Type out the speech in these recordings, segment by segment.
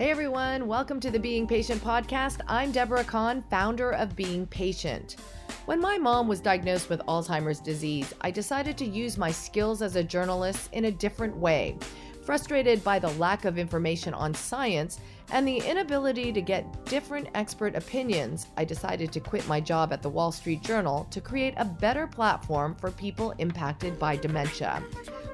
Hey everyone, welcome to the Being Patient podcast. I'm Deborah Kahn, founder of Being Patient. When my mom was diagnosed with Alzheimer's disease, I decided to use my skills as a journalist in a different way. Frustrated by the lack of information on science and the inability to get different expert opinions, I decided to quit my job at the Wall Street Journal to create a better platform for people impacted by dementia.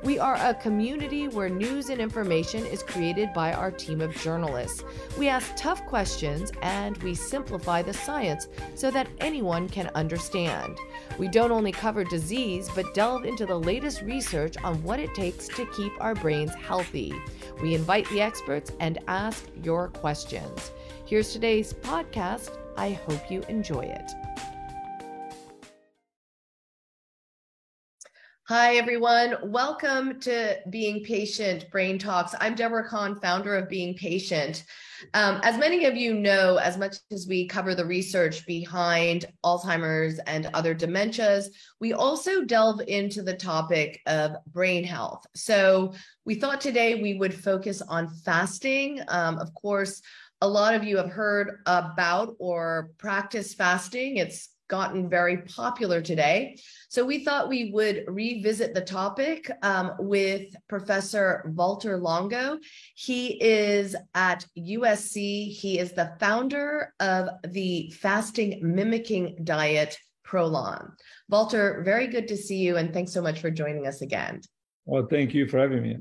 We are a community where news and information is created by our team of journalists. We ask tough questions and we simplify the science so that anyone can understand. We don't only cover disease, but delve into the latest research on what it takes to keep our brains healthy. We invite the experts and ask your questions. Here's today's podcast. I hope you enjoy it. Hi, everyone. Welcome to Being Patient Brain Talks. I'm Deborah Kahn, founder of Being Patient. Um, as many of you know, as much as we cover the research behind Alzheimer's and other dementias, we also delve into the topic of brain health. So we thought today we would focus on fasting. Um, of course, a lot of you have heard about or practice fasting. It's gotten very popular today. So we thought we would revisit the topic um, with Professor Valter Longo. He is at USC. He is the founder of the fasting mimicking diet Prolon. Valter, very good to see you, and thanks so much for joining us again. Well, thank you for having me.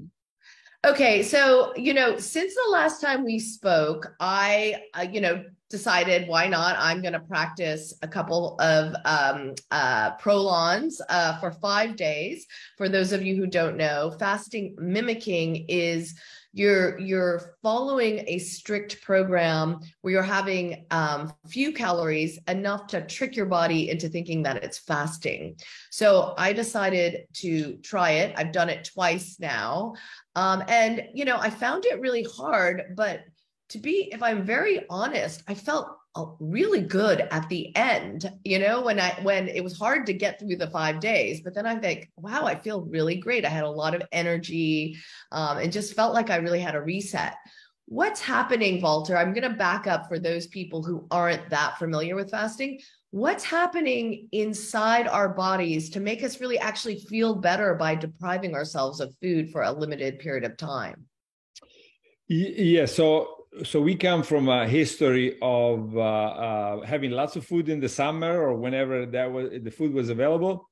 Okay, so you know, since the last time we spoke, I, uh, you know, decided why not? I'm going to practice a couple of um, uh, prolons uh, for five days. For those of you who don't know fasting mimicking is you're you're following a strict program where you're having um, few calories enough to trick your body into thinking that it's fasting. So i decided to try it. I've done it twice now. Um, and you know i found it really hard but to be, if I'm very honest, I felt uh, really good at the end, you know, when I, when it was hard to get through the five days, but then I think, wow, I feel really great. I had a lot of energy um, and just felt like I really had a reset. What's happening, Valter? I'm going to back up for those people who aren't that familiar with fasting. What's happening inside our bodies to make us really actually feel better by depriving ourselves of food for a limited period of time? Yeah. So so we come from a history of uh, uh, having lots of food in the summer or whenever that was the food was available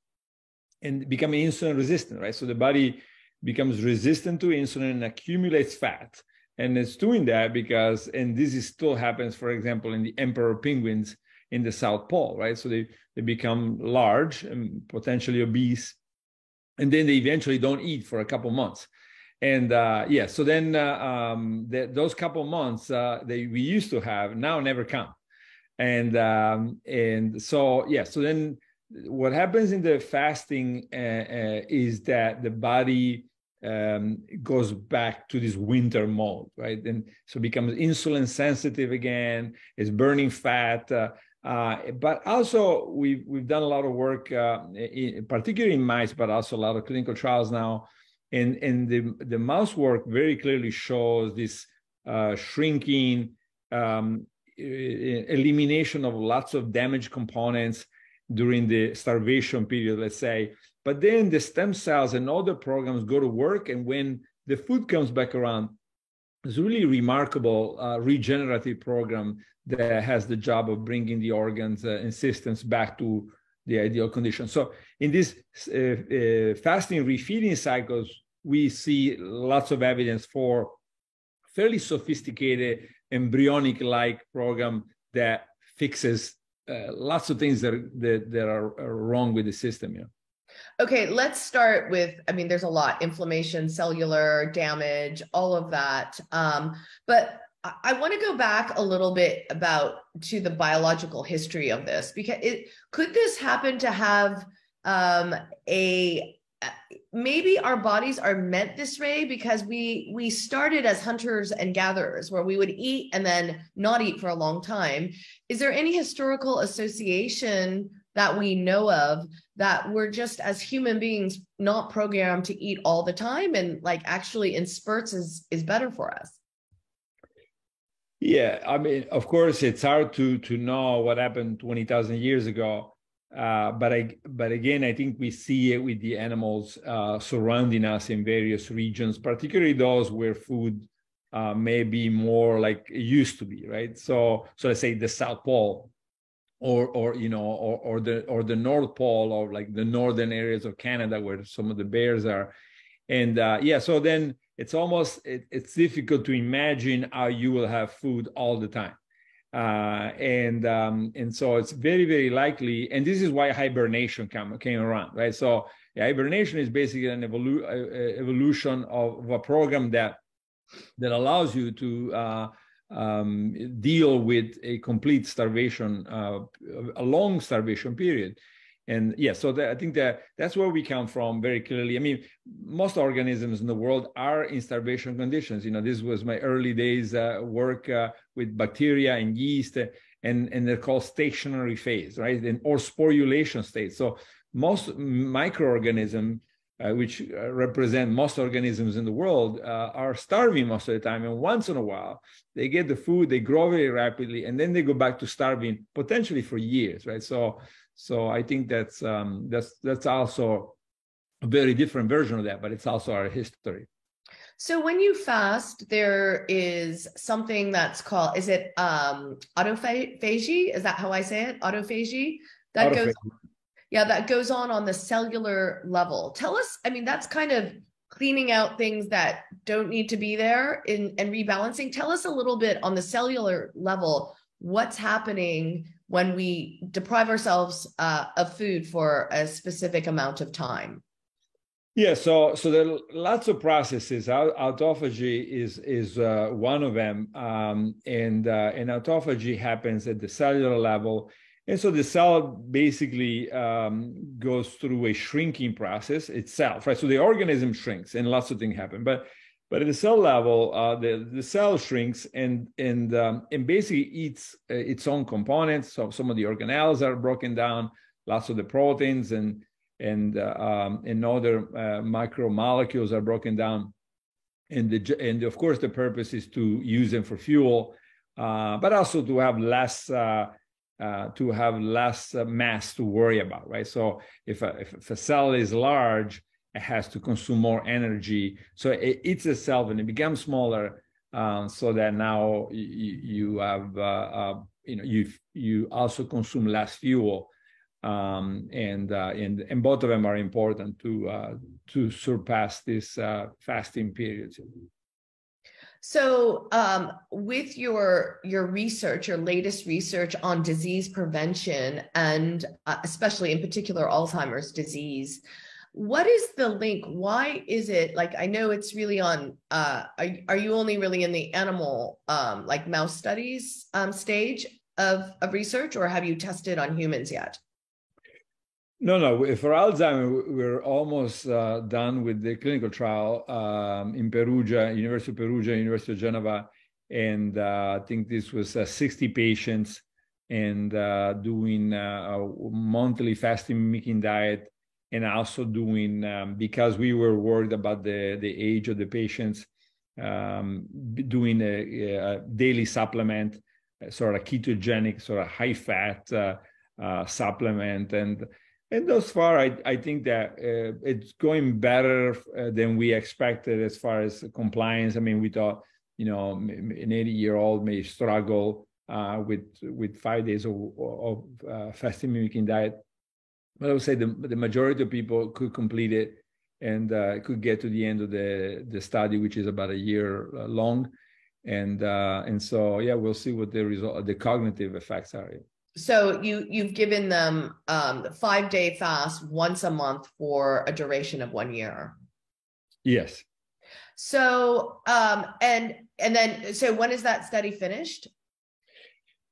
and becoming insulin resistant right? So the body becomes resistant to insulin and accumulates fat. And it's doing that because and this is still happens for example in the emperor penguins in the south pole right? So they they become large and potentially obese. And then they eventually don't eat for a couple months and uh, yeah, so then uh, um, the, those couple months uh, that we used to have now never come, and um, and so yeah, so then what happens in the fasting uh, uh, is that the body um, goes back to this winter mode, right? And so becomes insulin sensitive again. It's burning fat. Uh, uh, but also, we've we've done a lot of work, uh, in, particularly in mice, but also a lot of clinical trials now and and the the mouse work very clearly shows this uh, shrinking um, elimination of lots of damaged components during the starvation period let's say but then the stem cells and other programs go to work and when the food comes back around it's really remarkable uh, regenerative program that has the job of bringing the organs uh, and systems back to the ideal condition. So in these uh, uh, fasting refeeding cycles, we see lots of evidence for fairly sophisticated embryonic-like program that fixes uh, lots of things that, that, that are, are, wrong with the system. Yeah. Okay, let's start with. I mean, there's a lot: inflammation, cellular damage, all of that. Um, but I, I want to go back a little bit about to the biological history of this because it could this happen to have um, a maybe our bodies are meant this way because we we started as hunters and gatherers where we would eat and then not eat for a long time. Is there any historical association that we know of that we're just as human beings not programmed to eat all the time and like actually in spurts is is better for us? Yeah, I mean, of course, it's hard to to know what happened twenty thousand years ago, uh, but I but again, I think we see it with the animals uh, surrounding us in various regions, particularly those where food uh, may be more like it used to be, right? So so let's say the South Pole, or or you know, or or the or the North Pole, or like the northern areas of Canada where some of the bears are, and uh, yeah, so then it's almost it, it's difficult to imagine how you will have food all the time uh, and um, and so it's very very likely and this is why hibernation came, came around right? So yeah, hibernation is basically an evolu- uh, evolution of, of, a program that that allows you to uh, um, deal with a complete starvation uh, a long starvation period and yeah so i think that that's where we come from very clearly. I mean most organisms in the world are in starvation conditions. You know this was my early days uh, work uh, with bacteria and yeast and and they're called stationary phase right? And or sporulation state. So most microorganisms uh, which uh, represent most organisms in the world uh, are starving most of the time. And once in a while they get the food they grow very rapidly and then they go back to starving potentially for years right? So so I think that's um, that's that's also a very different version of that, but it's also our history. So when you fast, there is something that's called is it um autophagy? Is that how I say it? Autophagy that autophagy. goes yeah that goes on on the cellular level. Tell us, I mean that's kind of cleaning out things that don't need to be there in and rebalancing. Tell us a little bit on the cellular level what's happening when we deprive ourselves uh, of food for a specific amount of time? Yeah, so so there are lots of processes. Autophagy is is uh, one of them, um, and uh, and autophagy happens at the cellular level, and so the cell basically um, goes through a shrinking process itself, right? So the organism shrinks, and lots of things happen, but but at the cell level, uh, the, the cell shrinks and and um, and basically eats uh, its own components. So some of the organelles are broken down, lots of the proteins and and uh, um, and other uh, macromolecules are broken down. And the and of course the purpose is to use them for fuel, uh, but also to have less. Uh, uh, to have less mass to worry about, right? So if a, if a cell is large, has to consume more energy. So it eats itself and it becomes smaller. Um, so that now you, you have, uh, uh, you know, you you also consume less fuel, um, and uh, and and both of them are important to uh, to surpass this uh, fasting period. So, um, with your your research, your latest research on disease prevention, and uh, especially in particular Alzheimer's disease, what is the link? Why is it like i know it's really on uh are, are you only really in the animal um like mouse studies um stage of of research or have you tested on humans yet? No no for alzheimer we're almost uh, done with the clinical trial um, in perugia university of perugia university of genova and uh, i think this was uh, 60 patients and uh, doing uh, a monthly fasting mimicking diet and also doing um, because we were worried about the the age of the patients um, doing a, a, daily supplement sort of ketogenic sort of high fat uh, uh, supplement. And and thus far I, I think that uh, it's going better uh, than we expected as far as compliance. I mean we thought you know an 80 year old may struggle uh, with with five days of, of uh, fasting mimicking diet but I would say the, the majority of people could complete it and uh, could get to the end of the, the study, which is about a year uh, long. And uh, and so yeah, we'll see what the result, the cognitive effects are. So you you've given them um, five day fast once a month for a duration of one year. Yes. So um, and and then so when is that study finished?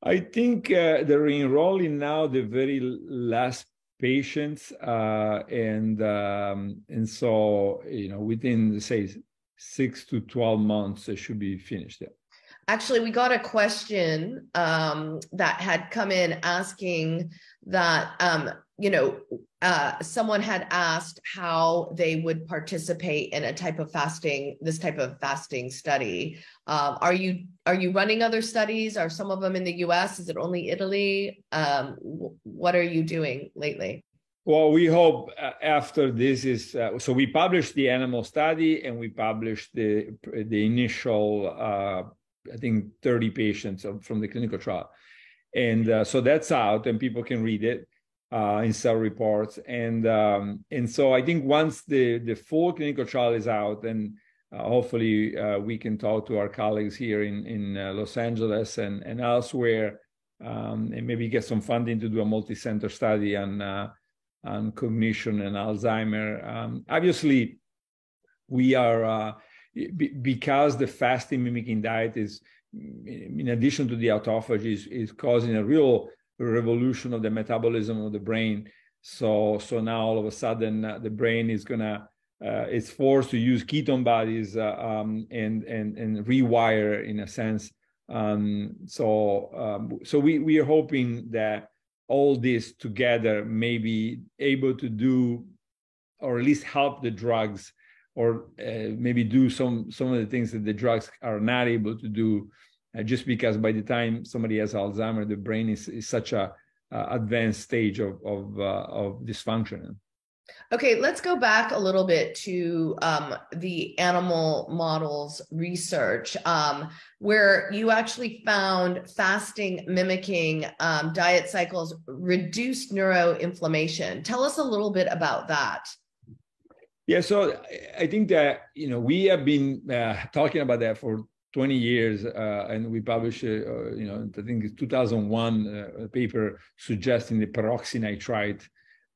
I think uh, they're enrolling now the very last patients uh, and um, and so you know within say six to 12 months it should be finished yeah. actually we got a question um, that had come in asking that um, you know uh, someone had asked how they would participate in a type of fasting, this type of fasting study. Um, are you are you running other studies? Are some of them in the U.S.? Is it only Italy? Um, what are you doing lately? Well, we hope uh, after this is uh, so we published the animal study and we published the the initial uh, I think 30 patients from the clinical trial, and uh, so that's out and people can read it uh, in cell reports. And um, and so I think once the the full clinical trial is out, and uh, hopefully uh, we can talk to our colleagues here in in uh, Los Angeles and and elsewhere, um, and maybe get some funding to do a multi-center study on uh, on cognition and Alzheimer. Um, obviously, we are. Uh, because the fasting mimicking diet is in addition to the autophagy is, is causing a real revolution of the metabolism of the brain. So so now all of a sudden uh, the brain is gonna uh, it's forced to use ketone bodies uh, um, and and and rewire in a sense. Um, so um, so we we are hoping that all this together may be able to do or at least help the drugs or uh, maybe do some some of the things that the drugs are not able to do uh, just because by the time somebody has Alzheimer, the brain is, is such a uh, advanced stage of of, uh, of dysfunction. Okay, let's go back a little bit to um, the animal models research, um, where you actually found fasting mimicking um, diet cycles reduced neuroinflammation. Tell us a little bit about that. Yeah, so I think that you know we have been uh, talking about that for 20 years, uh, and we published, uh, you know, I think it's 2001 uh, paper suggesting the peroxynitrite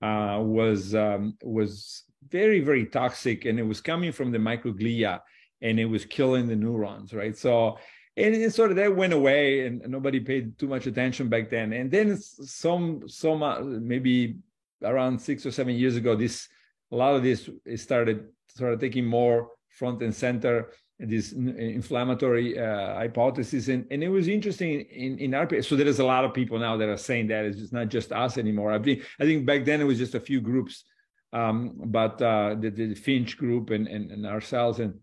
uh, was um, was very very toxic, and it was coming from the microglia, and it was killing the neurons, right? So, and, and sort of that went away, and nobody paid too much attention back then. And then some some uh, maybe around six or seven years ago, this a lot of this started started taking more front and center this inflammatory uh, hypothesis and, and it was interesting in, in our so there is a lot of people now that are saying that it's not just us anymore. I think i think back then it was just a few groups um, but uh, the, the finch group and, and, and ourselves and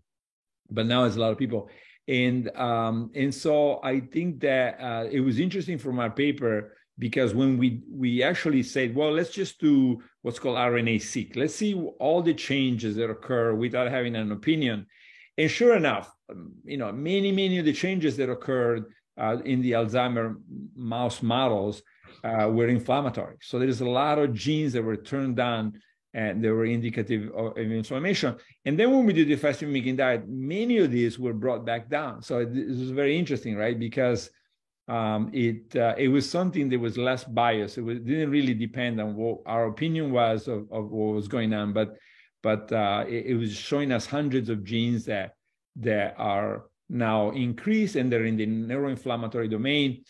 but now it's a lot of people. And um, and so i think that uh, it was interesting from our paper because when we we actually said well let's just do what's called rna seq. Let's see all the changes that occur without having an opinion and sure enough, you know, many, many of the changes that occurred uh, in the Alzheimer mouse models uh, were inflammatory. So there is a lot of genes that were turned down and they were indicative of, inflammation. And then when we did the fasting mimicking diet, many of these were brought back down. So it, was very interesting, right? Because um, it uh, it was something that was less biased. It was, didn't really depend on what our opinion was of, of what was going on, but but uh, it, it, was showing us hundreds of genes that that are now increased and they're in the neuroinflammatory domain.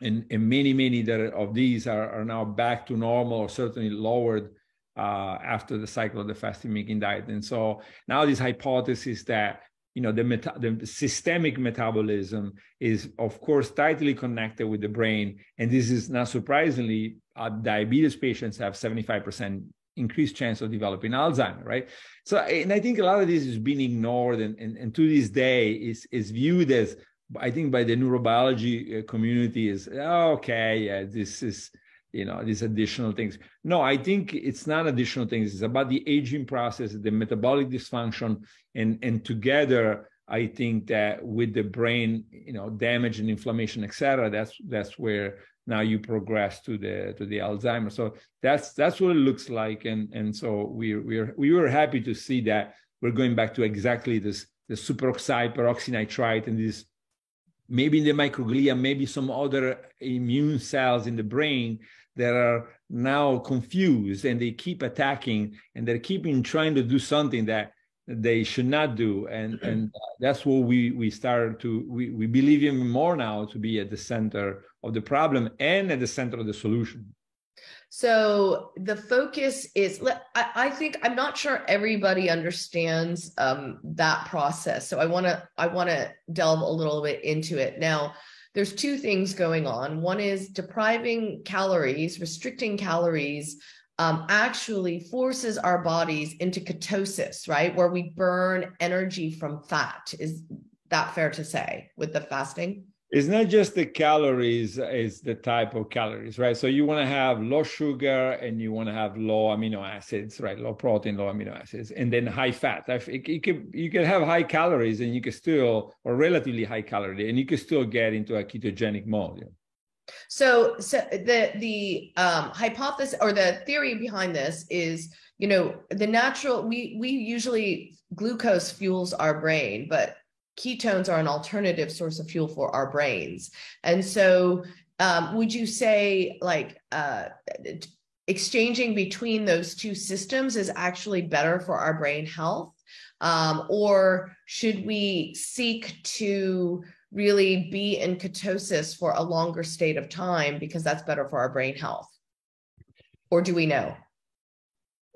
And, and many many that of these are, are now back to normal or certainly lowered uh, after the cycle of the fasting mimicking diet. And so now this hypothesis that you know the, meta- the systemic metabolism is of course tightly connected with the brain. And this is not surprisingly uh, diabetes patients have 75% increased chance of developing Alzheimer, right? So, and I think a lot of this is being ignored, and, and, and to this day is is viewed as, I think, by the neurobiology uh, community is oh, okay, yeah, this is you know these additional things. No, I think it's not additional things. It's about the aging process, the metabolic dysfunction, and and together. I think that with the brain, you know, damage and inflammation, et cetera, that's that's where now you progress to the to the Alzheimer. So that's that's what it looks like, and and so we we we were happy to see that we're going back to exactly this the superoxide peroxynitrite and this maybe in the microglia, maybe some other immune cells in the brain that are now confused and they keep attacking and they're keeping trying to do something that they should not do and and that's what we we started to we, we believe even more now to be at the center of the problem and at the center of the solution so the focus is i, think i'm not sure everybody understands um, that process so i want to i want to delve a little bit into it now there's two things going on one is depriving calories restricting calories um, actually forces our bodies into ketosis, right? Where we burn energy from fat. Is that fair to say with the fasting? It's not just the calories, it's the type of calories, right? So you want to have low sugar and you want to have low amino acids, right? Low protein, low amino acids, and then high fat. You can, you can have high calories and you can still, or relatively high calorie, and you can still get into a ketogenic mode. So, so the the um, hypothesis or the theory behind this is, you know, the natural. We we usually glucose fuels our brain, but ketones are an alternative source of fuel for our brains. And so, um, would you say like uh, exchanging between those two systems is actually better for our brain health? Um, or should we seek to really be in ketosis for a longer state of time because that's better for our brain health? Or do we know?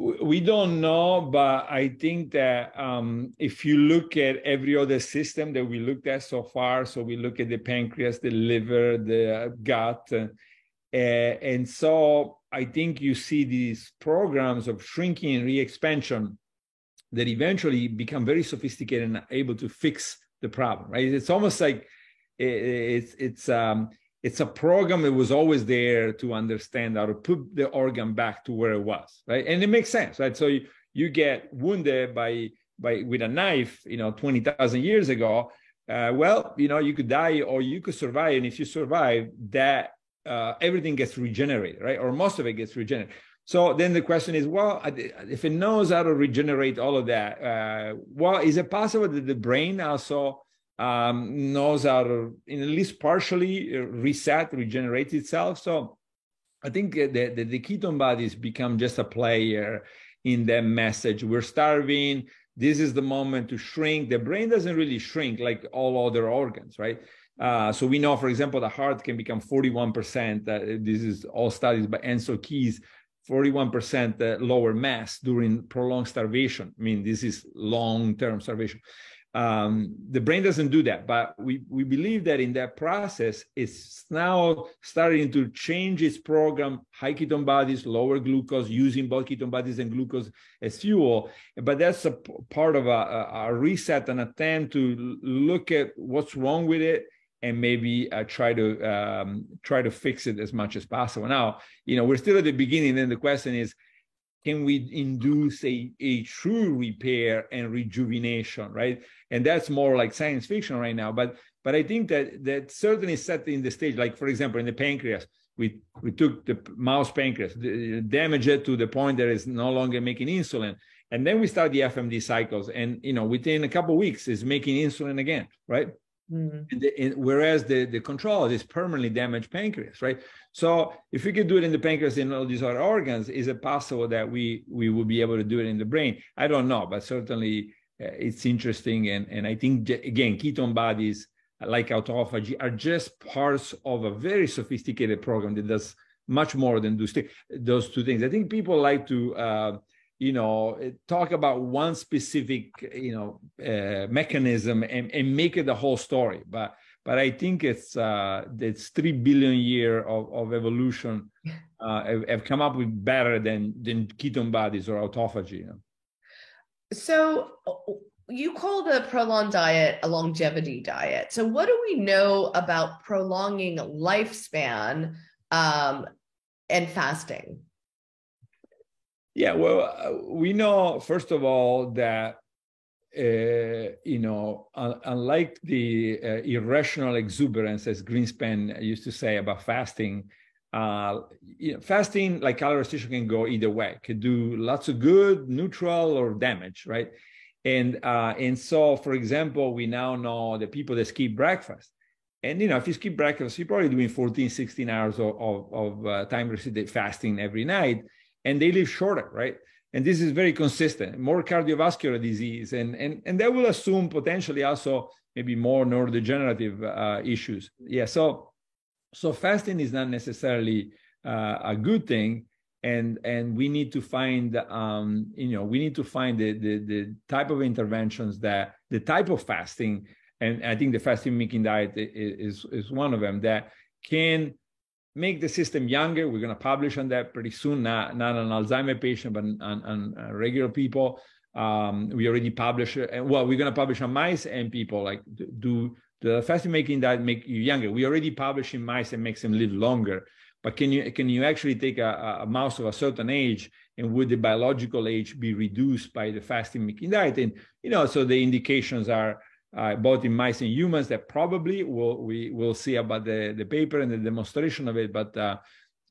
We don't know, but I think that um, if you look at every other system that we looked at so far, so we look at the pancreas, the liver, the gut, uh, and so I think you see these programs of shrinking and re-expansion that eventually become very sophisticated and able to fix the problem, right? It's almost like it's it's um, it's a program that was always there to understand how to put the organ back to where it was, right? And it makes sense, right? So you, you get wounded by by with a knife, you know, twenty thousand years ago. Uh, well, you know, you could die or you could survive, and if you survive, that uh, everything gets regenerated, right? Or most of it gets regenerated. So then the question is, well, if it knows how to regenerate all of that, uh, well, is it possible that the brain also um, how to, in at least partially, uh, reset, regenerate itself? So I think the, the, the ketone bodies become just a player in that message. We're starving. This is the moment to shrink. The brain doesn't really shrink like all other organs, right? Uh, so we know, for example, the heart can become 41%. Uh, this is all studies by Ancel Keys 41% uh, lower mass during prolonged starvation. I mean, this is long-term starvation. Um, the brain doesn't do that, but we, we believe that in that process, it's now starting to change its program, high ketone bodies, lower glucose, using both ketone bodies and glucose as fuel. But that's a part of a, a reset, an attempt to look at what's wrong with it and maybe uh, try to um, try to fix it as much as possible. Now, you know, we're still at the beginning. Then the question is, can we induce a, a true repair and rejuvenation, right? And that's more like science fiction right now. But but I think that that certainly set in the stage. Like for example, in the pancreas, we we took the mouse pancreas, damage it to the point that it's no longer making insulin, and then we start the FMD cycles, and you know within a couple weeks, it's making insulin again, right? Mm. And the, and whereas the, the control is permanently damaged pancreas, right? So if we could do it in the pancreas and all these other organs, is it possible that we we would be able to do it in the brain? I don't know, but certainly uh, it's interesting. And, and I think, again, ketone bodies like autophagy are just parts of a very sophisticated program that does much more than those two things. I think people like to uh, you know talk about one specific you know uh, mechanism and, and make it the whole story. But but i think it's uh it's three billion year of, of evolution uh have, have come up with better than than ketone bodies or autophagy you know? so you call the prolon diet a longevity diet. So what do we know about prolonging lifespan um, and fasting yeah, well, uh, we know first of all that uh, you know, unlike the uh, irrational exuberance, as Greenspan used to say about fasting, uh, you know, fasting like calorie restriction can go either way. It could do lots of good, neutral, or damage, right? And uh, and so, for example, we now know the people that skip breakfast, and you know, if you skip breakfast, you're probably doing 14, 16 hours of, of, of uh, time restricted fasting every night and they live shorter, right? And this is very consistent, more cardiovascular disease, and and and that will assume potentially also maybe more neurodegenerative uh, issues. Yeah, so so fasting is not necessarily uh, a good thing, and and we need to find um, you know we need to find the, the the type of interventions that the type of fasting, and I think the fasting mimicking diet is is one of them that can make the system younger. We're going to publish on that pretty soon, not, not on Alzheimer patient, but on, on, uh, regular people. Um, we already publish, uh, well, we're going to publish on mice and people like do the fasting mimicking diet make you younger. We already publish in mice and makes them live longer. But can you can you actually take a, a mouse of a certain age and would the biological age be reduced by the fasting mimicking diet? And you know, so the indications are uh, both in mice and humans that probably will we will see about the the paper and the demonstration of it. But uh,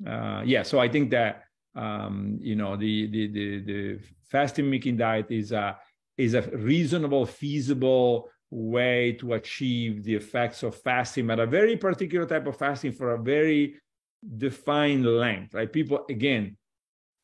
uh, yeah, so I think that um, you know the the the, the fasting mimicking diet is a is a reasonable, feasible way to achieve the effects of fasting, but a very particular type of fasting for a very defined length. Right? People again,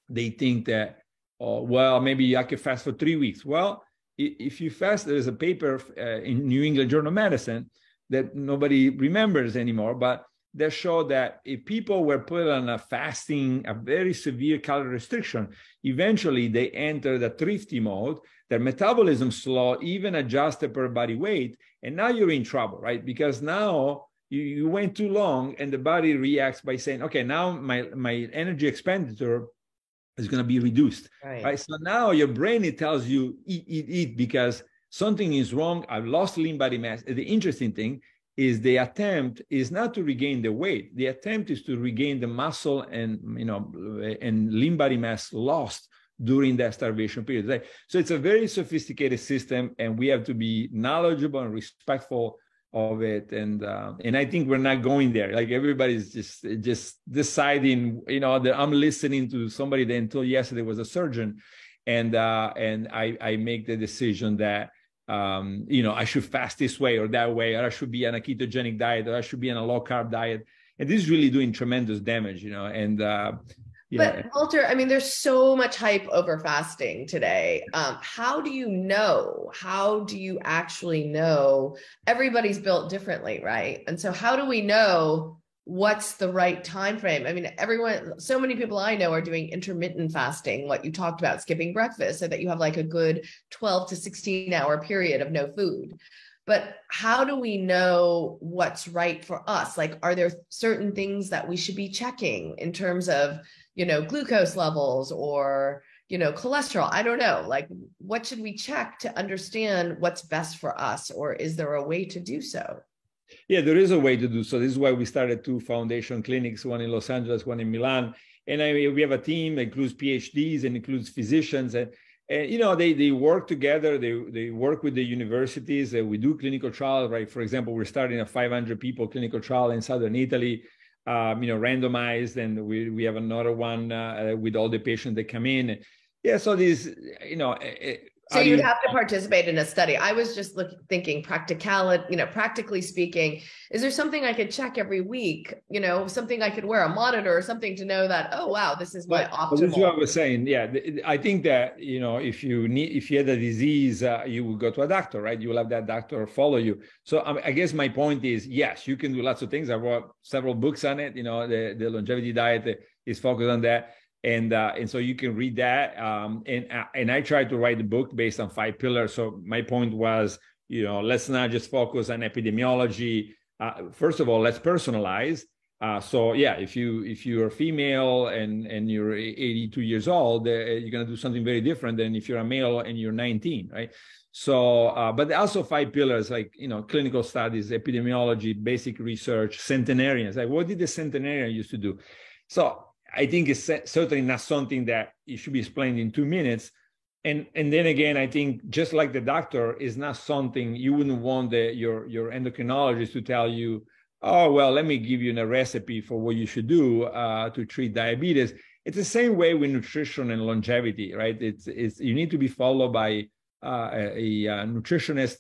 they think that oh, well maybe I could fast for three weeks. Well if you fast, there's a paper uh, in New England Journal of Medicine that nobody remembers anymore, but that showed that if people were put on a fasting, a very severe calorie restriction, eventually they enter the thrifty mode, their metabolism slow, even adjusted per body weight, and now you're in trouble, right? Because now you, you went too long and the body reacts by saying, okay, now my, my energy expenditure is going to be reduced. Right. right. So now your brain it tells you eat, eat, eat because something is wrong. I've lost lean body mass. The interesting thing is the attempt is not to regain the weight. The attempt is to regain the muscle and you know and lean body mass lost during that starvation period. So it's a very sophisticated system, and we have to be knowledgeable and respectful of it. And uh, and i think we're not going there. Like everybody's just just deciding you know that i'm listening to somebody that until yesterday was a surgeon. And uh and i i make the decision that um you know i should fast this way or that way or i should be on a ketogenic diet or i should be on a low carb diet. And this is really doing tremendous damage you know. And uh but Valter, I mean, there's so much hype over fasting today. Um, how do you know? How do you actually know? Everybody's built differently, right? And so, how do we know what's the right time frame? I mean, everyone, so many people I know are doing intermittent fasting, what you talked about, skipping breakfast, so that you have like a good 12 to 16 hour period of no food but how do we know what's right for us like are there certain things that we should be checking in terms of you know glucose levels or you know cholesterol. I don't know. Like what should we check to understand what's best for us or is there a way to do so? Yeah there is a way to do so. This is why we started two foundation clinics one in los angeles one in milan. And I we have a team that includes phds and includes physicians. And and you know they they work together. They they work with the universities. Uh, we do clinical trials right? For example we're starting a 500 people clinical trial in southern italy um, you know, randomized, and we we have another one uh, with all the patients that come in. Yeah, so these, you know. So you'd you, have to participate in a study. I was just look, thinking practicality, you know, practically speaking, is there something I could check every week? You know, something I could wear a monitor or something to know that, oh wow, this is my but, optimal. That's what I was saying. Yeah, I think that you know, if you need, if you had a disease, uh, you will go to a doctor, right? You will have that doctor follow you. So um, I guess my point is, yes, you can do lots of things. I wrote several books on it. You know, the the longevity diet is focused on that and uh, and so you can read that. Um, and uh, and I tried to write the book based on five pillars. So my point was, you know, let's not just focus on epidemiology. Uh, first of all, let's personalize. Uh, so yeah, if you if you're female and and you're 82 years old, uh, you're gonna do something very different than if you're a male and you're 19, right? So, uh, but also five pillars like you know clinical studies, epidemiology, basic research, centenarians. Like what did the centenarian used to do? So I think it's certainly not something that it should be explained in two minutes. And and then again, I think just like the doctor is not something you wouldn't want the, your your endocrinologist to tell you, oh well, let me give you a recipe for what you should do uh, to treat diabetes. It's the same way with nutrition and longevity, right? It's it's you need to be followed by uh, a, a, nutritionist,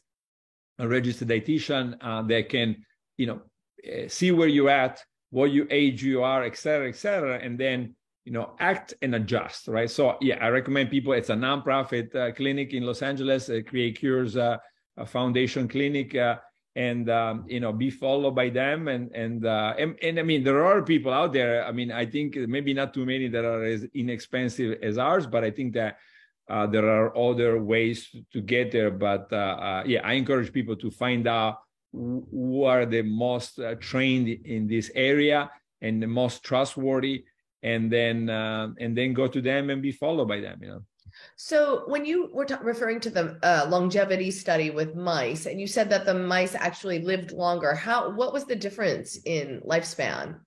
a registered dietitian uh, that can you know eh, see where you're at what you age you are, et cetera, et cetera, and then you know act and adjust, right? So yeah, I recommend people. It's a nonprofit uh, clinic in Los Angeles, uh, Create Cures uh, foundation clinic, uh, and um, you know be followed by them. And and, uh, and and I mean there are people out there. I mean I think maybe not too many that are as inexpensive as ours, but I think that. Uh, there are other ways to get there, but yeah, I encourage people to find out who are the most uh, trained in this area and the most trustworthy and then uh, and then go to them and be followed by them you know? So when you were t- referring to the uh, longevity study with mice and you said that the mice actually lived longer how what was the difference in lifespan?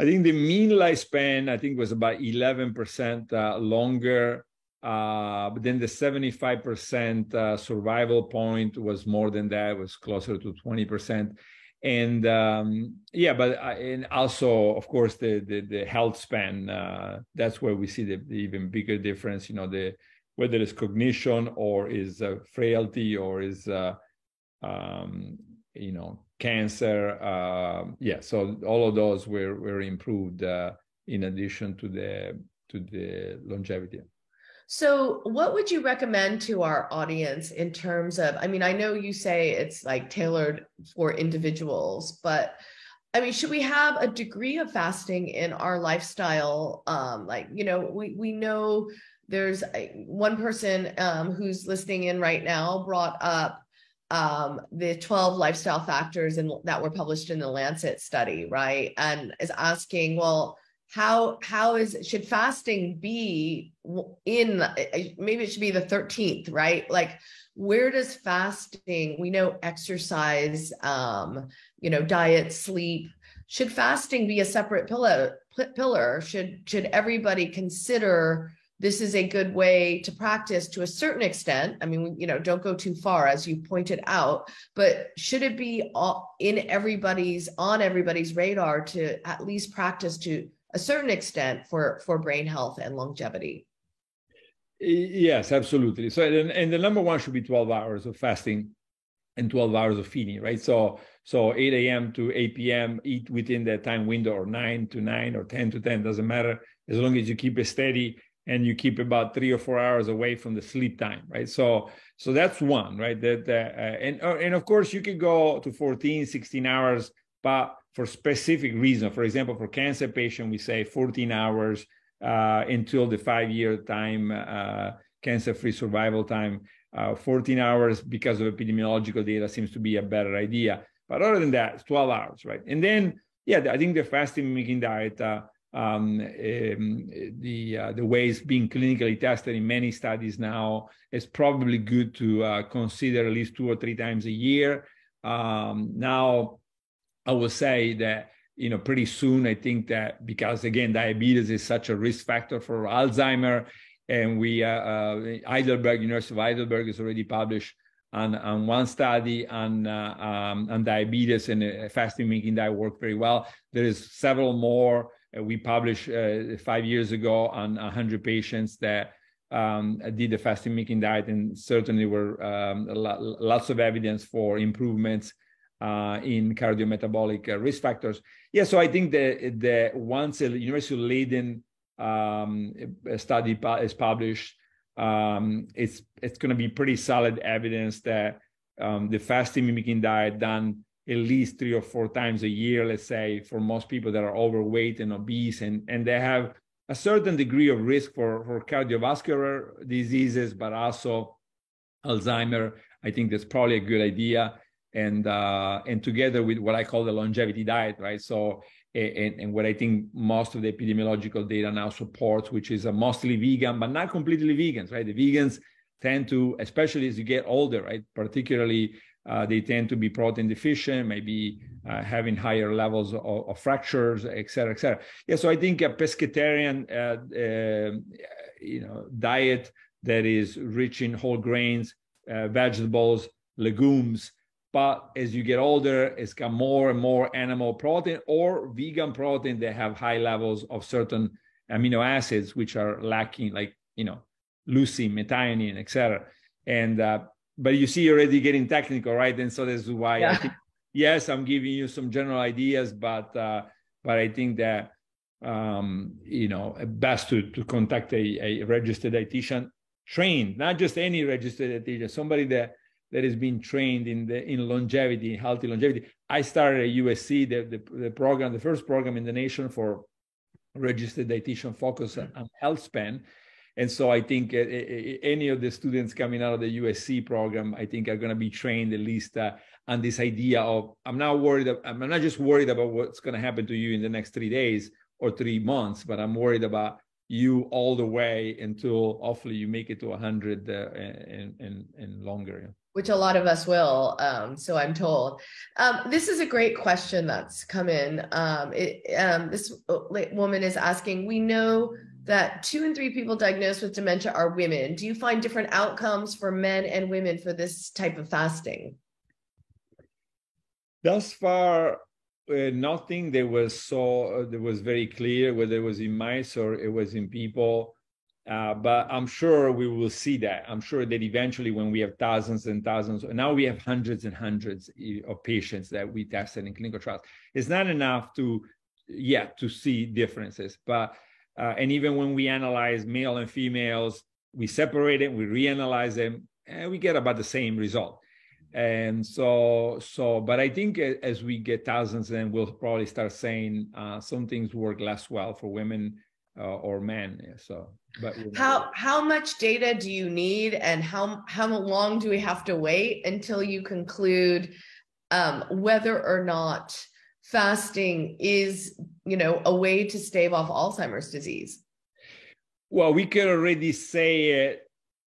I think the mean lifespan i think was about 11% uh, longer uh, but then the 75% uh, survival point was more than that was closer to 20% and um, yeah but and also of course the the, the health span uh, that's where we see the, the, even bigger difference you know the whether it's cognition or is uh, frailty or is uh, um, you know cancer uh, yeah so all of those were were improved in addition to the to the longevity so, what would you recommend to our audience in terms of? I mean, I know you say it's like tailored for individuals, but I mean, should we have a degree of fasting in our lifestyle? Um, like, you know, we we know there's a, one person um, who's listening in right now brought up um, the 12 lifestyle factors and that were published in the Lancet study, right? And is asking, well, how how is should fasting be in maybe it should be the 13th right? Like where does fasting we know exercise um you know diet sleep should fasting be a separate pillar pillar? Should should everybody consider this is a good way to practice to a certain extent? I mean you know don't go too far as you pointed out but should it be all in everybody's on everybody's radar to at least practice to a certain extent for for brain health and longevity. Yes absolutely. So and, and the number one should be 12 hours of fasting and 12 hours of feeding right? So so 8 a.m to 8 p.m eat within that time window or 9 to 9 or 10 to 10 doesn't matter as long as you keep it steady and you keep about three or four hours away from the sleep time right? So so that's one right? That uh, and uh, and of course you could go to 14 16 hours but for specific reason. For example, for cancer patient, we say 14 hours uh, until the five-year time, uh, cancer-free survival time. Uh, 14 hours because of epidemiological data seems to be a better idea. But other than that, 12 hours, right? And then, yeah, I think the fasting mimicking diet, uh, um, um, the uh, the ways being clinically tested in many studies now is probably good to uh, consider at least two or three times a year. Um, now, I will say that you know pretty soon I think that because again diabetes is such a risk factor for Alzheimer, and we uh, uh, Heidelberg University of Heidelberg has already published on, on one study on uh, um, on diabetes and uh, fasting mimicking diet work very well. There is several more uh, we published five years ago on 100 patients that um, did the fasting mimicking diet and certainly were um, lots of evidence for improvements uh, in cardiometabolic uh, risk factors. Yeah, so I think the the once a University Leiden um, study is published, um, it's it's going to be pretty solid evidence that um, the fasting mimicking diet done at least three or four times a year, let's say, for most people that are overweight and obese, and and they have a certain degree of risk for for cardiovascular diseases, but also Alzheimer. I think that's probably a good idea and uh, and together with what I call the longevity diet, right? So and, and, what I think most of the epidemiological data now supports, which is a mostly vegan, but not completely vegans, right? The vegans tend to, especially as you get older, right? Particularly, uh, they tend to be protein deficient, maybe uh, having higher levels of, of, fractures, et cetera, et cetera. Yeah, so I think a pescatarian, uh, uh you know, diet that is rich in whole grains, uh, vegetables, legumes, but as you get older, it's got more and more animal protein or vegan protein that have high levels of certain amino acids, which are lacking, like, you know, leucine, methionine, etc. And, uh, but you see already getting technical, right? And so this is why yeah. I think, yes, I'm giving you some general ideas, but, uh, but I think that, um, you know, best to, to contact a, a registered dietitian trained, not just any registered dietitian, somebody that that has been trained in the in longevity, healthy longevity. I started at USC, the, the, the program, the first program in the nation for registered dietitian focus on health span. And so I think uh, any of the students coming out of the USC program, I think are going to be trained at least uh, on this idea of I'm not worried. I'm not just worried about what's going to happen to you in the next three days or three months, but I'm worried about you all the way until hopefully you make it to 100 uh, and, and, and longer. Which a lot of us will, um, so I'm told. Um, this is a great question that's come in. Um, it, um, this woman is asking, we know that two and three people diagnosed with dementia are women. Do you find different outcomes for men and women for this type of fasting? Thus far, uh, nothing that was so uh, that was very clear whether it was in mice or it was in people. Uh, but I'm sure we will see that. I'm sure that eventually, when we have thousands and thousands, now we have hundreds and hundreds of patients that we tested in clinical trials. It's not enough to yet to see differences. But uh, and even when we analyze male and females, we separate it, we reanalyze them, and we get about the same result and so so but i think as we get thousands then we'll probably start saying uh, some things work less well for women or men so but how how much data do you need and how how long do we have to wait until you conclude um, whether or not fasting is you know a way to stave off alzheimer's disease? Well we can already say it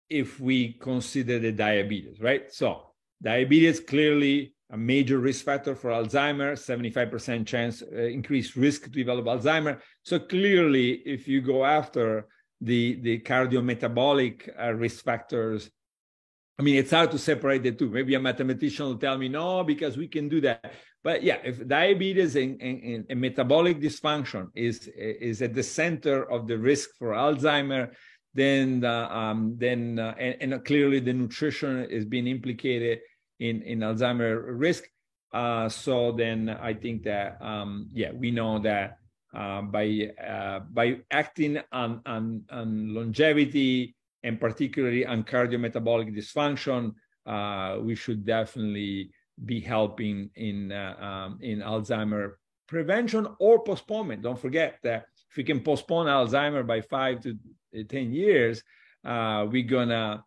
if we consider the diabetes right? So Diabetes clearly a major risk factor for Alzheimer, 75% chance uh, increased risk to develop Alzheimer. So clearly, if you go after the, the cardiometabolic uh, risk factors, I mean, it's hard to separate the two. Maybe a mathematician will tell me, no, because we can do that. But yeah, if diabetes and, and, and metabolic dysfunction is, is at the center of the risk for Alzheimer, then, uh, um, then uh, and, and clearly the nutrition is being implicated in in Alzheimer risk. Uh, so then I think that um, yeah, we know that uh, by uh, by acting on, on on longevity and particularly on cardiometabolic dysfunction, uh, we should definitely be helping in uh, um, in Alzheimer prevention or postponement. Don't forget that if we can postpone Alzheimer by five to ten years, uh, we're gonna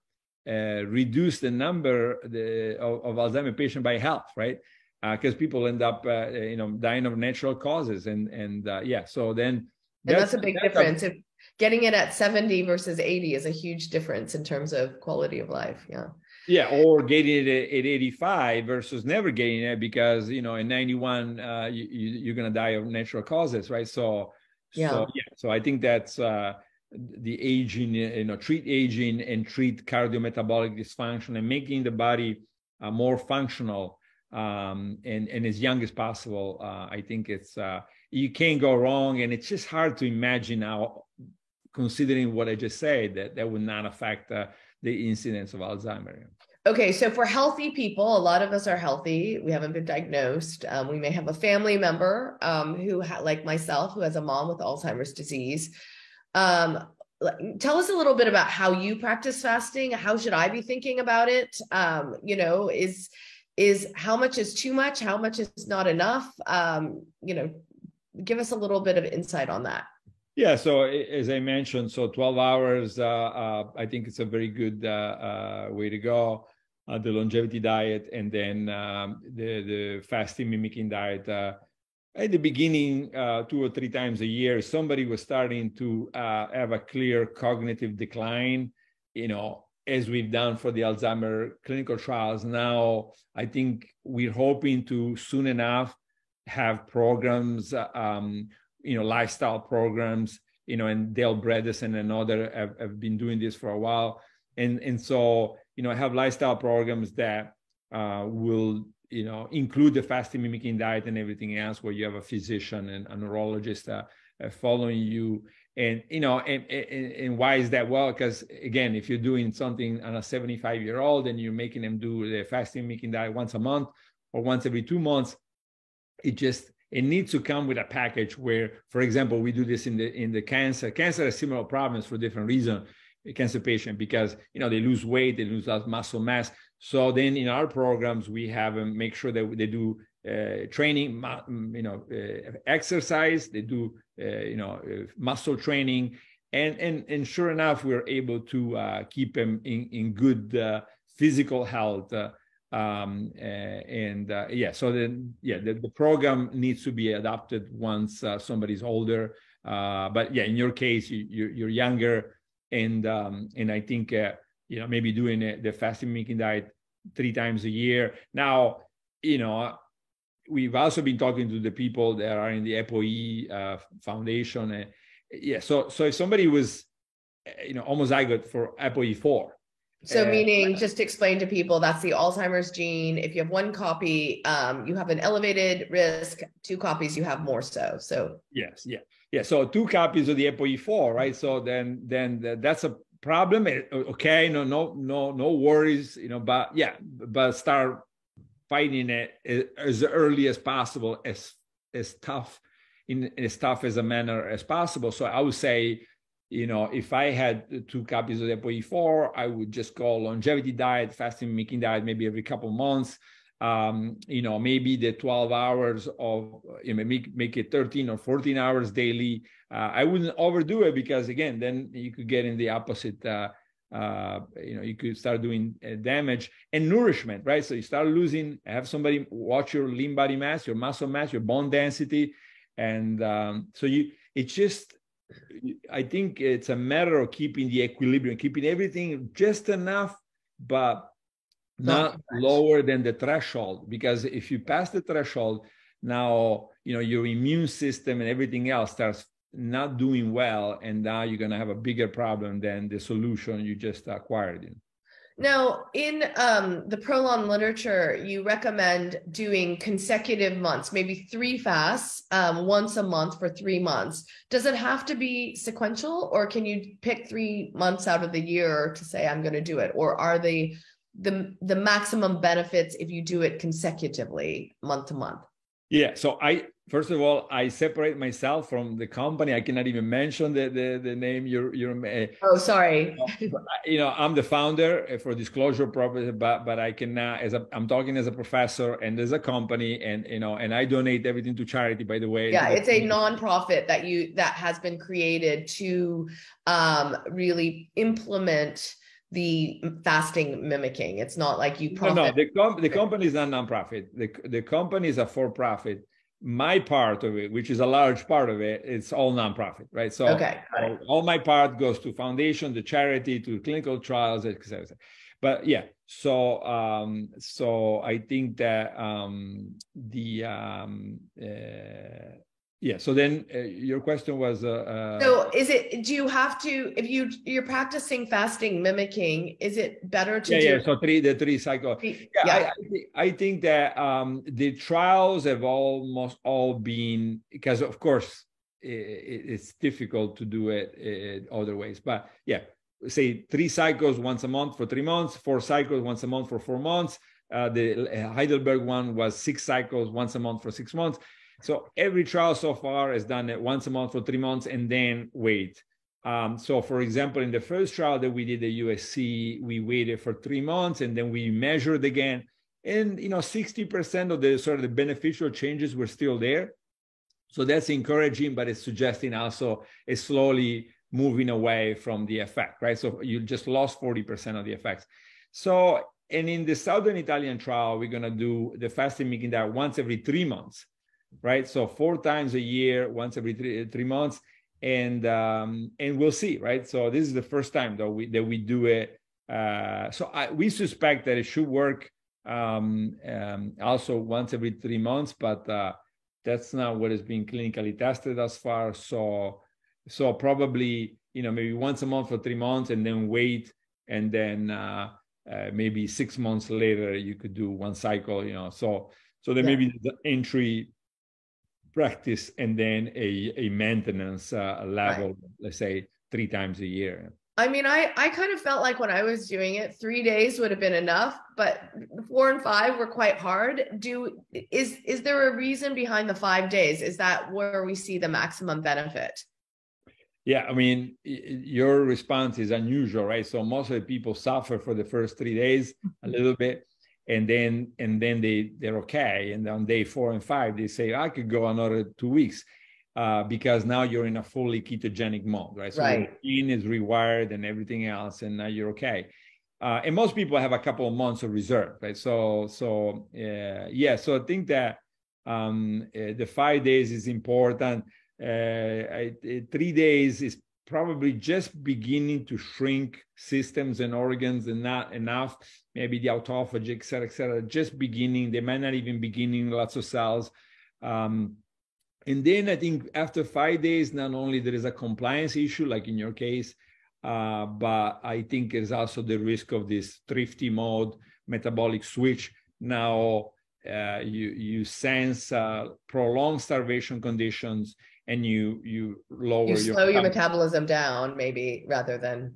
uh, reduce the number the, of, of Alzheimer patient by half, right? Because uh, people end up, uh, you know, dying of natural causes, and and uh, yeah, so then and that's, that's a big that's difference. A, if getting it at seventy versus eighty is a huge difference in terms of quality of life. Yeah. Yeah, or getting it at, 85 versus never getting it because you know in 91 uh, you, you, are going to die of natural causes, right? So, yeah, so, yeah. So I think that's uh, the aging, you know, treat aging and treat cardiometabolic dysfunction and making the body uh, more functional um, and, and as young as possible. Uh, I think it's, uh, you can't go wrong. And it's just hard to imagine how, considering what I just said, that that would not affect uh, the incidence of Alzheimer. Okay, so for healthy people, a lot of us are healthy. We haven't been diagnosed. Um, we may have a family member um, who, ha- like myself, who has a mom with Alzheimer's disease. Um, tell us a little bit about how you practice fasting. How should I be thinking about it? Um, you know, is is how much is too much? How much is not enough? Um, you know, give us a little bit of insight on that. Yeah, so as I mentioned, so 12 hours, uh, uh, I think it's a very good uh, uh way to go. Uh, the longevity diet and then um, the the fasting mimicking diet uh, at the beginning, uh, two or three times a year, somebody was starting to uh, have a clear cognitive decline, you know, as we've done for the Alzheimer clinical trials. Now, I think we're hoping to soon enough have programs, um, you know, lifestyle programs, you know, and Dale Bredesen and other have, have been doing this for a while. And, and so, you know, have lifestyle programs that uh, will you know include the fasting mimicking diet and everything else where you have a physician and a neurologist uh, uh, following you. And you know and, and, and why is that? Well because again if you're doing something on a 75 year old and you're making them do the fasting mimicking diet once a month or once every two months it just it needs to come with a package where for example we do this in the in the cancer. Cancer has similar problems for different reasons cancer patient because you know they lose weight they lose muscle mass so then in our programs, we have them make sure that they do uh, training, mm, you know, uh, exercise, they do, uh, you know, uh, muscle training. And, and, and sure enough, we're able to uh, keep them in, in good uh, physical health um, and yeah, so then yeah, the, the program needs to be adapted once somebody's older. But yeah, in your case, you, you're, you're younger, and um, and I think you know maybe doing the fasting mimicking diet three times a year. Now, you know, we've also been talking to the people that are in the ApoE uh, Foundation. And, yeah, so so if somebody was, you know, almost homozygote for ApoE4, so, meaning, just explain to people that's the Alzheimer's gene. If you have one copy, um, you have an elevated risk. Two copies, you have more so. So, yes, yeah, yeah. So, two copies of the ApoE4, right? So then, then that's a problem. Eh, okay, no, no, no, no worries. You know, but yeah, but start fighting it as early as possible, as as tough in as tough as a manner as possible. So, I would say you know, if I had two copies of the ApoE4, I would just go longevity diet, fasting mimicking diet, maybe every couple months. Um, you know, maybe the 12 hours of, you know, make, make it 13 or 14 hours daily. Uh, I wouldn't overdo it because again, then you could get in the opposite, uh, uh, you know, you could start doing uh, damage and nourishment, right? So you start losing, have somebody watch your lean body mass, your muscle mass, your bone density. And um, so you, it's just, I think it's a matter of keeping the equilibrium, keeping everything just enough, but not, lower than the threshold. Because if you pass the threshold, now you know your immune system and everything else starts not doing well, and now you're going to have a bigger problem than the solution you just acquired. In. Now, in um, the Prolon literature, you recommend doing consecutive months, maybe three fasts um, once a month for three months. Does it have to be sequential, or can you pick three months out of the year to say I'm going to do it, or are they the the maximum benefits if you do it consecutively month to month? Yeah, so I first of all, I separate myself from the company. I cannot even mention the the, the name. You're you're. Uh, oh, sorry. you know, I'm the founder uh, for disclosure purposes, but but I cannot. As a, I'm talking as a professor and as a company, and you know, and I donate everything to charity. By the way. Yeah, it's a nonprofit that you that has been created to um, really implement the fasting mimicking. It's not like you profit. No, no the, com- the company is not nonprofit. The, the company is a for profit my part of it, which is a large part of it, it's all nonprofit, right? So okay. all, all, my part goes to foundation, the charity, to clinical trials, etc. But yeah, so um, so I think that um, the um, uh, yeah so then uh, your question was uh, uh, so is it do you have to if you you're practicing fasting mimicking is it better to yeah, do yeah so three the three cycle yeah, yeah. I, I, I, think that um the trials have almost all been because of course it, it's difficult to do it, it other ways but yeah say three cycles once a month for three months four cycles once a month for four months uh, the heidelberg one was six cycles once a month for six months so every trial so far has done it once a month for three months and then wait. Um, so for example, in the first trial that we did at USC, we waited for three months and then we measured again. And you know, 60% of the sort of the beneficial changes were still there. So that's encouraging, but it's suggesting also a slowly moving away from the effect, right? So you just lost 40% of the effects. So, and in the Southern Italian trial, we're gonna do the fasting mimicking diet once every three months right? So four times a year, once every three, three months, and um, and we'll see, right? So this is the first time though we, that we do it. Uh, so I, we suspect that it should work um, um, also once every three months, but uh, that's not what is being clinically tested thus far. So so probably you know maybe once a month for three months, and then wait, and then uh, uh maybe six months later you could do one cycle. You know, so so there yeah. may be the entry practice and then a, a maintenance uh, level, right. let's say three times a year. I mean, I, I kind of felt like when I was doing it, three days would have been enough, but four and five were quite hard. Do is is there a reason behind the five days? Is that where we see the maximum benefit? Yeah, I mean, your response is unusual, right? So most of the people suffer for the first three days a little bit, and then and then they they're okay and on day four and five they say i could go another two weeks uh, because now you're in a fully ketogenic mode right so right. the gene is rewired and everything else and now you're okay uh, and most people have a couple of months of reserve, right? So, so uh, yeah, so I think that um, uh, the five days is important. Uh, I, three days is probably just beginning to shrink systems and organs and not enough. Maybe the autophagy, et cetera, et cetera, just beginning. They might not even beginning lots of cells. Um, and then I think after five days, not only there is a compliance issue, like in your case, uh, but I think there's also the risk of this thrifty mode metabolic switch. Now uh, you you sense uh, prolonged starvation conditions, and you you lower you slow your, your metabolism down, maybe rather than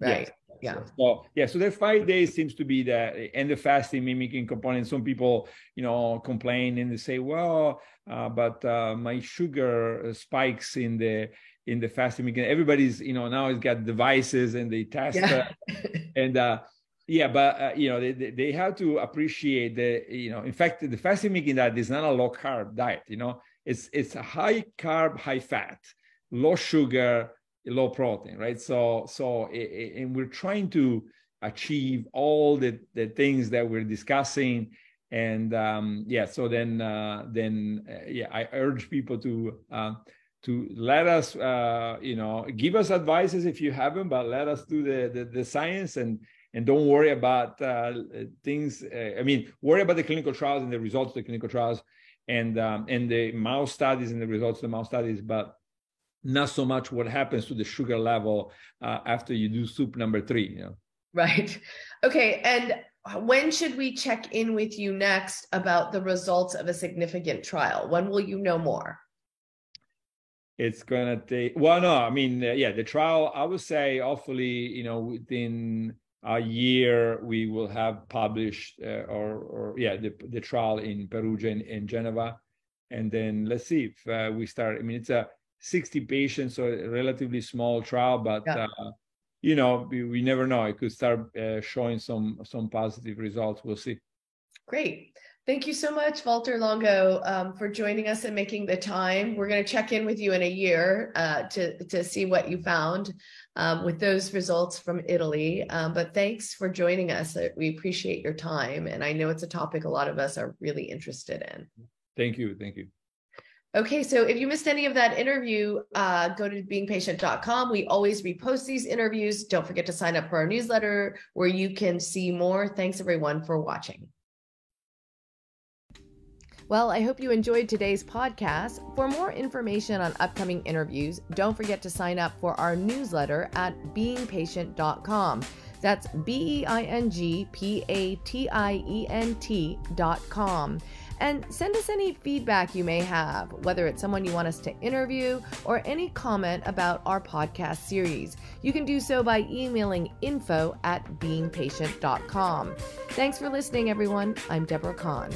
right. Yes. Yeah. So, yeah, so that five days seems to be that and the fasting mimicking component. Some people, you know, complain and they say, well, uh, but uh, my sugar spikes in the in the fasting mimicking. Everybody's, you know, now has got devices and they test yeah. and uh yeah but uh, you know they, they have to appreciate the you know in fact the fasting mimicking diet is not a low carb diet you know it's it's a high carb high fat low sugar low protein right so so and we're trying to achieve all the the things that we're discussing and um yeah so then uh then uh, yeah i urge people to uh, to let us uh you know give us advices if you haven't but let us do the the, the science and and don't worry about uh, things. Uh, I mean, worry about the clinical trials and the results of the clinical trials, and um, and the mouse studies and the results of the mouse studies, but not so much what happens to the sugar level uh, after you do soup number three. You know. Right. Okay. And when should we check in with you next about the results of a significant trial? When will you know more? It's gonna take. Well, no, I mean, uh, yeah, the trial. I would say, hopefully, you know, within a year we will have published uh, or, or yeah the, the trial in Perugia and in Geneva. And then let's see if uh, we start I mean it's a 60 patients so a relatively small trial but yeah. uh, you know we, we, never know. It could start uh, showing some some positive results. We'll see. Great. Thank you so much, Valter Longo, um, for joining us and making the time. We're going to check in with you in a year uh, to, to see what you found um, with those results from Italy. Um, but thanks for joining us. Uh, we appreciate your time. And I know it's a topic a lot of us are really interested in. Thank you. Thank you. Okay, so if you missed any of that interview, uh, go to beingpatient.com. We always repost these interviews. Don't forget to sign up for our newsletter where you can see more. Thanks, everyone, for watching. Well, I hope you enjoyed today's podcast. For more information on upcoming interviews, don't forget to sign up for our newsletter at beingpatient.com. That's B E I N G P A T I E N T.com. And send us any feedback you may have, whether it's someone you want us to interview or any comment about our podcast series. You can do so by emailing info at beingpatient.com. Thanks for listening, everyone. I'm Deborah Kan.